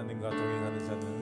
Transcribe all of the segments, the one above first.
하나님과 동행하는 자는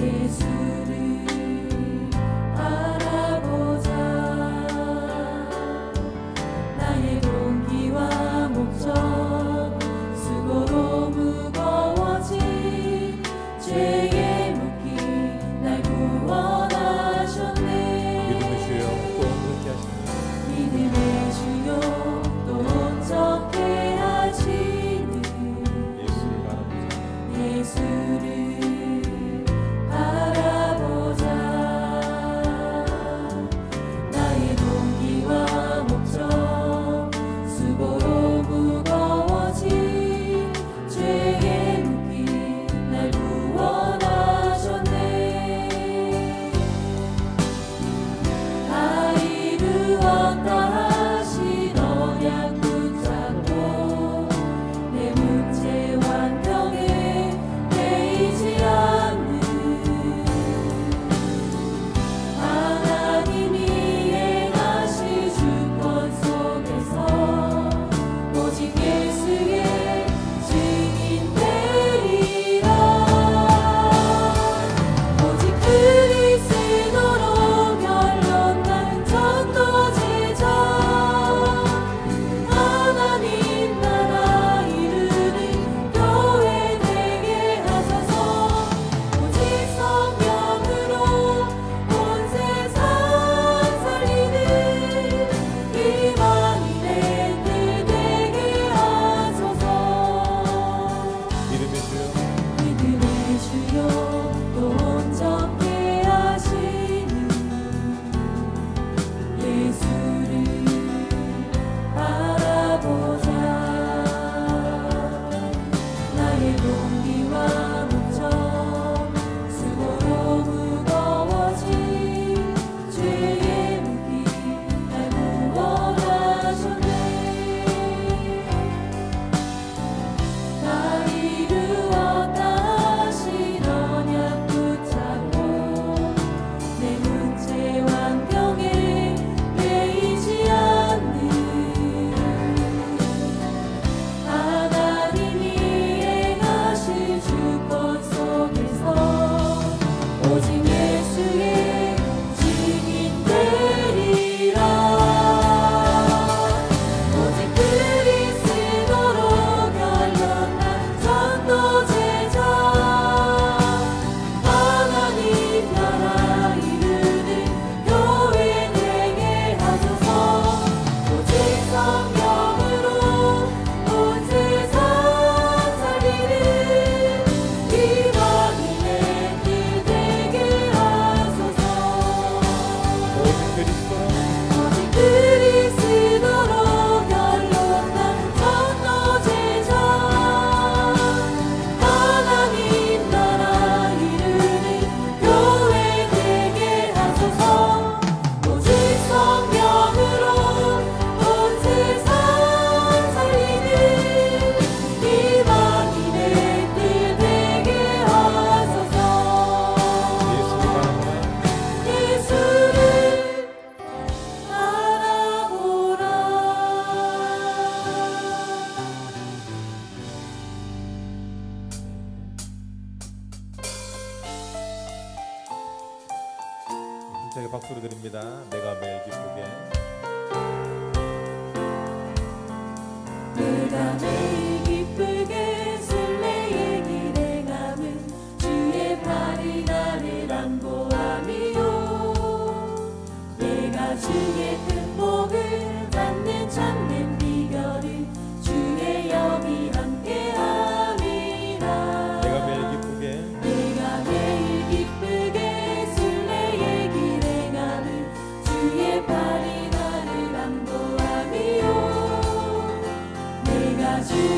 예수를 진짜게 박수를 드립니다. 내가 매일 기쁘게. 내가 매일 기쁘게 순례의 길에 가면 주의 발이 나를 안보하며 내가 주의 큰 복을 받는 참. to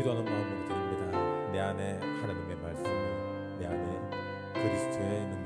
기도하는 마음으로 드립니다. 내 안에 하나님의 말씀, 내 안에 그리스도의 능력.